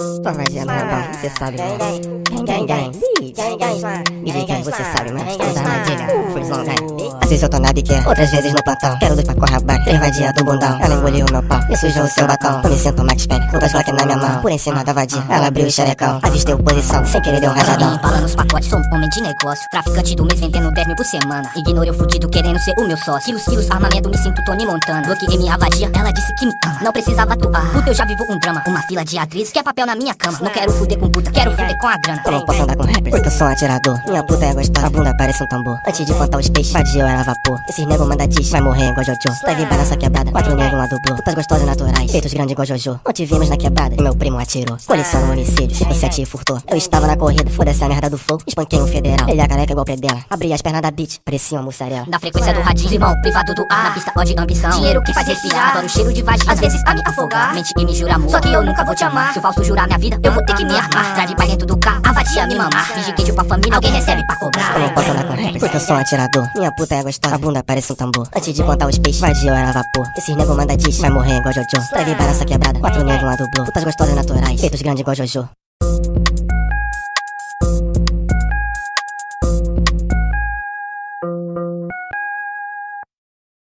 Tua vadia não é bom, você sabe, né? Gang, gang, gang, Me diga, você sabe, estamos armadilha, time. Às vezes eu tô na biqueira, outras vezes no plantão. Quero luz pra correr back, três vadia do bundão. Ela engoliu meu pau, e sujou o seu batom. Eu me sinto Max Payne, com dois Glock na minha mão. Por em cima da vadia, ela abriu o xerecão. Avistei posição, sem querer deu um rajadão. Embala nos pacotes, sou um homem de negócio. Traficante do mês vendendo 10 mil por semana. Ignorei o fudido querendo ser o meu sócio. Quilos, quilos, armamento, me sinto Tony Montana. Bloqueei minha vadia, ela disse que me ama. Não precisava atuar, puta, eu já vivo um drama. Uma fila de atrizes, quer papel na minha cama. Não quero fuder com puta, quero fuder com a grana. Eu não posso andar com rappers, porque eu sou um atirador. Minha puta é gostosa, a bunda parece um tambor. Antes de plantar os peixes, vadia eu era vapor. Esses nego manda diz, vai morrer igual Jojo. Leve para essa quebrada, quatro negros lá dublou. Putas gostosas naturais, peitos grandes igual Jojo. Ontem vimos na quebrada e meu primo atirou. Coleção no homicídio, 57 e furtou. Eu estava na corrida, foda-se a merda do fogo. Espanquei um federal, ele a careca igual dela. Abri as pernas da bitch, parecia uma mussarela. Da frequência do radinho, irmão, privado do ar. Na pista, ódio e ambição. Dinheiro que faz respirar, adoro o cheiro de vagina. Às vezes a me afogar, mente e me jura amor. Só que eu nunca vou te amar. Se o falso jurar minha vida, eu vou ter que me armar. Drive pra dentro do carro, a vadia me mamar. Finge que pra família, alguém recebe pra cobrar. Não posso andar com rappers, porque eu sou um atirador. Minha puta é gostosa, a bunda parece um tambor. Antes de plantar os peixes, vadia era vapor. Esses nego manda diz, vai morrer igual Jojo. Leve para essa quebrada, quatro negros lá dublou. Putas gostosas naturais, peitos grandes igual Jojo.